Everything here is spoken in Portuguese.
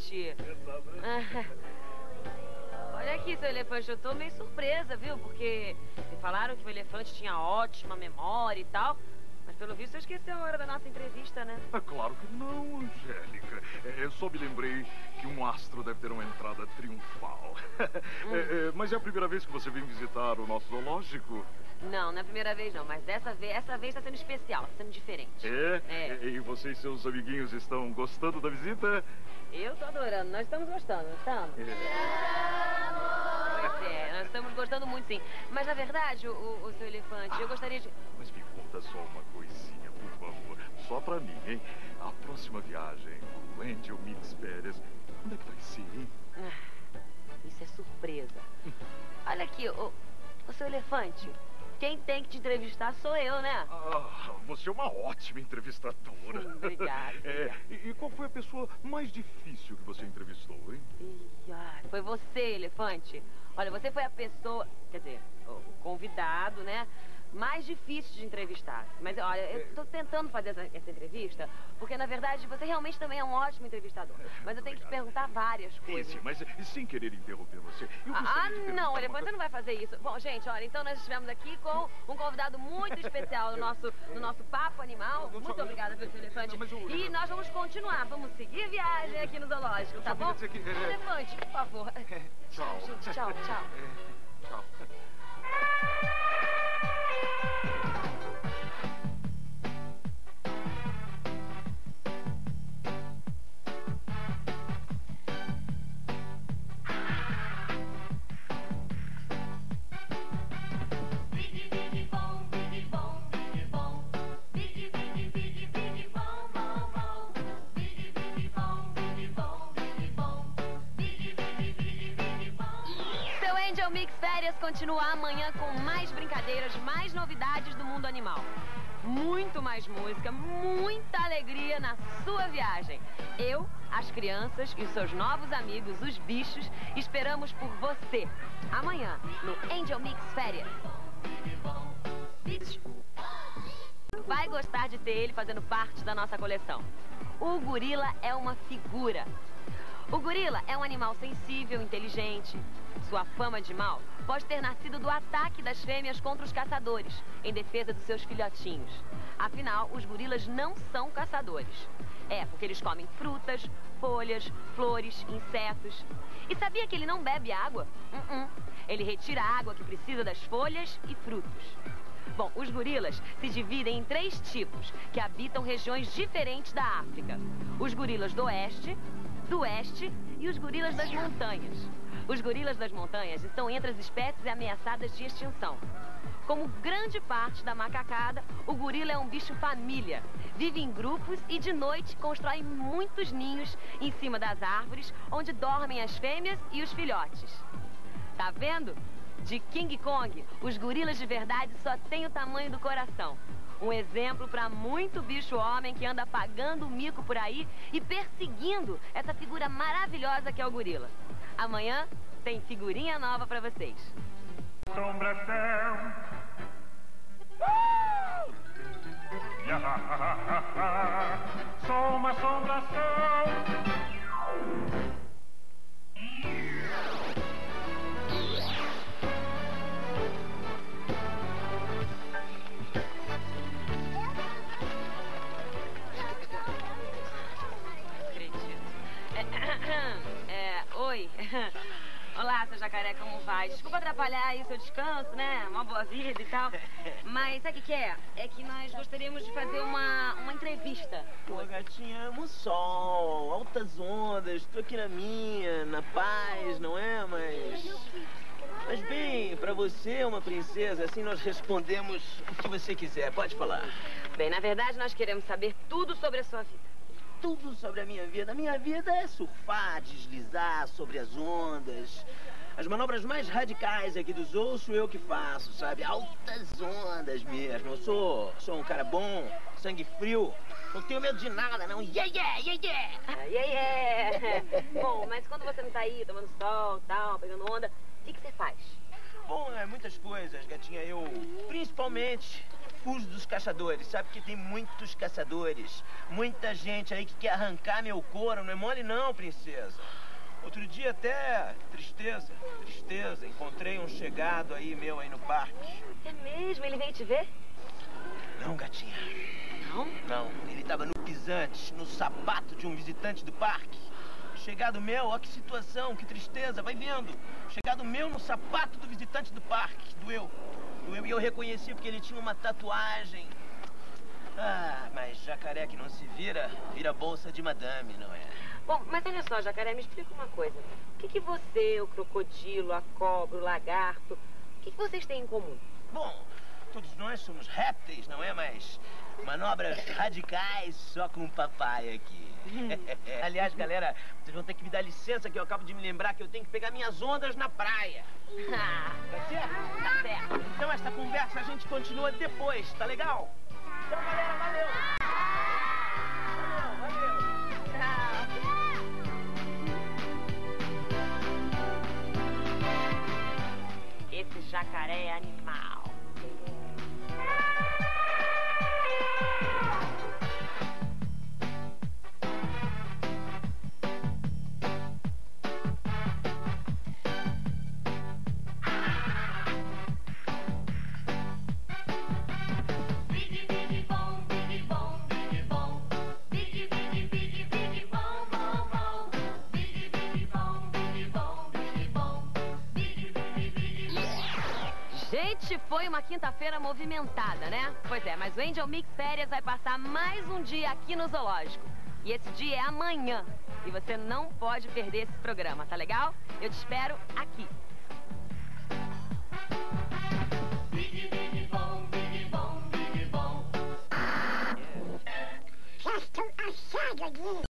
Olha aqui, seu elefante, eu tô meio surpresa, viu? Porque me falaram que o elefante tinha ótima memória e tal. Pelo visto eu esqueci a hora da nossa entrevista, né? É claro que não, Angélica. É, Eu só me lembrei que um astro deve ter uma entrada triunfal. É, é, mas é a primeira vez que você vem visitar o nosso zoológico? Não, não é a primeira vez não, mas dessa vez, essa vez tá sendo especial, tá sendo diferente. É? É. E e você e seus amiguinhos estão gostando da visita? Eu tô adorando, nós estamos gostando, estamos? Pois é, nós estamos gostando muito sim. Mas na verdade, o, o, seu elefante, eu gostaria de. Mas me conta só uma coisinha, por favor. Só pra mim, hein? A próxima viagem, o Angel Mix Férias, onde é que vai ser, hein? Ah, Isso é surpresa. Olha aqui, o, o seu elefante. Quem tem que te entrevistar sou eu, né? Ah, você é uma ótima entrevistadora. Hum, obrigada, É, e, e qual foi a pessoa mais difícil que você entrevistou, hein? Ih, ai, foi você, elefante. Olha, você foi a pessoa, quer dizer, o convidado, né? Mais difícil de entrevistar. Mas olha, eu tô tentando fazer essa, essa entrevista, porque na verdade você realmente também é um ótimo entrevistador. Mas eu tenho que te perguntar várias coisas. Esse, mas e sem querer interromper você. Ah, não, elefante, você não vai fazer isso. Bom, gente, olha, então nós estivemos aqui com um convidado muito especial no nosso, no nosso Papo Animal. Muito obrigada pelo seu elefante. E nós vamos continuar, vamos seguir a viagem aqui no zoológico, tá bom? é- Elefante, por favor. Tchau. gente, tchau, tchau. É, tchau. Angel Mix Férias continua amanhã com mais brincadeiras, mais novidades do mundo animal. Muito mais música, muita alegria na sua viagem. Eu, as crianças e os seus novos amigos, os bichos, esperamos por você. Amanhã, no Angel Mix Férias. Vai gostar de ter ele fazendo parte da nossa coleção. O gorila é uma figura. O gorila é um animal sensível, inteligente. Sua fama de mal pode ter nascido do ataque das fêmeas contra os caçadores, em defesa dos seus filhotinhos. Afinal, os gorilas não são caçadores. É, porque eles comem frutas, folhas, flores, insetos. E sabia que ele não bebe água? Uh-uh. Ele retira a água que precisa das folhas e frutos. Bom, os gorilas se dividem em três tipos, que habitam regiões diferentes da África. Os gorilas do oeste, do oeste e os gorilas das montanhas. Os gorilas das montanhas estão entre as espécies ameaçadas de extinção. Como grande parte da macacada, o gorila é um bicho família. Vive em grupos e de noite constrói muitos ninhos em cima das árvores, onde dormem as fêmeas e os filhotes. Tá vendo? De King Kong, os gorilas de verdade só têm o tamanho do coração. Um exemplo para muito bicho homem que anda pagando o mico por aí e perseguindo essa figura maravilhosa que é o gorila. Amanhã tem figurinha nova para vocês. Desculpa atrapalhar aí o seu descanso, né? Uma boa vida e tal. Mas sabe o que é? É que nós gostaríamos de fazer uma, uma entrevista. Pô, gatinha, amo o sol, altas ondas, tô aqui na minha, na paz, não é? Mas. Mas bem, pra você uma princesa, assim nós respondemos o que você quiser, pode falar. Bem, na verdade, nós queremos saber tudo sobre a sua vida. Tudo sobre a minha vida. A minha vida é surfar, deslizar sobre as ondas. As manobras mais radicais aqui do Zoo sou eu que faço, sabe? Altas ondas mesmo. Eu sou, sou um cara bom, sangue frio. Não tenho medo de nada, não. Yeah, yeah, yeah, yeah! Ah, yeah, yeah. Bom, mas quando você não tá aí tomando sol, tal, pegando onda, o que, que você faz? Bom, é muitas coisas, gatinha. Eu, principalmente, fujo dos caçadores. Sabe que tem muitos caçadores. Muita gente aí que quer arrancar meu couro. Não é mole não, princesa. Outro dia até, tristeza, tristeza. Encontrei um chegado aí meu aí no parque. É mesmo? Ele veio te ver? Não, gatinha. Não? Não, ele tava no pisante, no sapato de um visitante do parque. Chegado meu, ó que situação, que tristeza, vai vendo. Chegado meu no sapato do visitante do parque. Doeu. E eu reconheci porque ele tinha uma tatuagem. Ah, mas jacaré que não se vira, vira bolsa de madame, não é? Bom, mas olha só, Jacaré, me explica uma coisa. O que, que você, o crocodilo, a cobra, o lagarto, o que, que vocês têm em comum? Bom, todos nós somos répteis, não é? Mas manobras radicais só com o papai aqui. Aliás, galera, vocês vão ter que me dar licença que eu acabo de me lembrar que eu tenho que pegar minhas ondas na praia. Tá certo? tá certo. Então essa conversa a gente continua depois, tá legal? Então, galera, valeu! Valeu, valeu! Esse jacaré é animal. Gente, foi uma quinta-feira movimentada, né? Pois é, mas o Angel Mix Férias vai passar mais um dia aqui no Zoológico. E esse dia é amanhã. E você não pode perder esse programa, tá legal? Eu te espero aqui. Bom, bom, bom. Já estou ali.